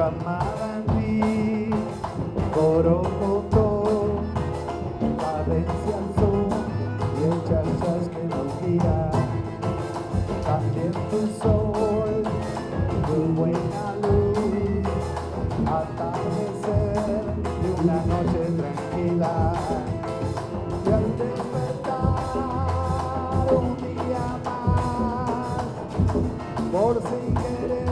yo amaba en ti, Valencia al sur y el chachas que nos guía, también tu sol, tu buena luz, atardecer y una noche tranquila. Y al despertar un día más, por si querer.